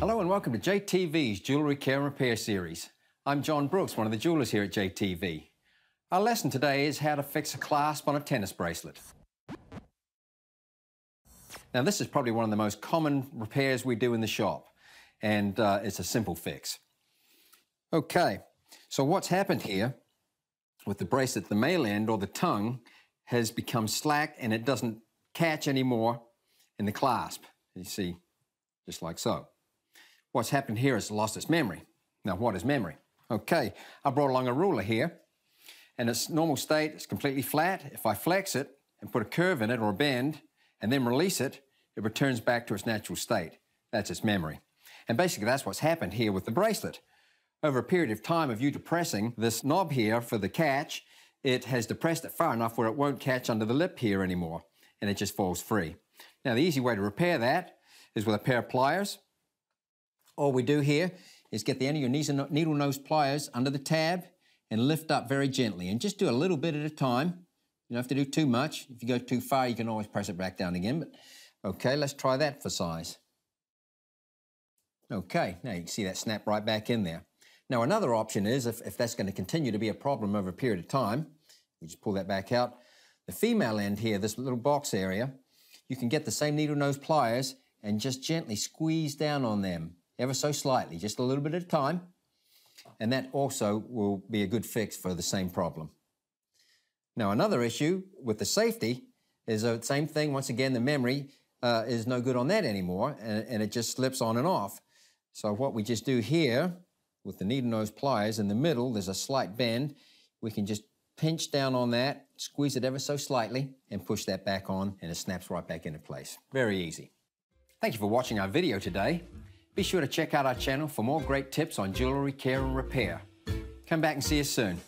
Hello and welcome to JTV's Jewellery Care and Repair series. I'm John Brooks, one of the jewelers here at JTV. Our lesson today is how to fix a clasp on a tennis bracelet. Now this is probably one of the most common repairs we do in the shop and uh, it's a simple fix. Okay, so what's happened here with the bracelet, the male end or the tongue has become slack and it doesn't catch anymore in the clasp. You see, just like so. What's happened here is lost its memory. Now, what is memory? Okay, I brought along a ruler here, and its normal state is completely flat. If I flex it and put a curve in it or a bend, and then release it, it returns back to its natural state. That's its memory. And basically, that's what's happened here with the bracelet. Over a period of time of you depressing this knob here for the catch, it has depressed it far enough where it won't catch under the lip here anymore, and it just falls free. Now, the easy way to repair that is with a pair of pliers. All we do here is get the end of your needle nose pliers under the tab and lift up very gently, and just do a little bit at a time. You don't have to do too much. If you go too far, you can always press it back down again, but okay, let's try that for size. Okay, now you can see that snap right back in there. Now another option is, if, if that's going to continue to be a problem over a period of time, we just pull that back out, the female end here, this little box area, you can get the same needle nose pliers and just gently squeeze down on them, ever so slightly, just a little bit at a time, and that also will be a good fix for the same problem. Now another issue with the safety is the same thing, once again, the memory uh, is no good on that anymore, and, and it just slips on and off. So what we just do here with the needle nose pliers in the middle, there's a slight bend. We can just pinch down on that, squeeze it ever so slightly, and push that back on, and it snaps right back into place. Very easy. Thank you for watching our video today. Be sure to check out our channel for more great tips on jewelry care and repair. Come back and see us soon.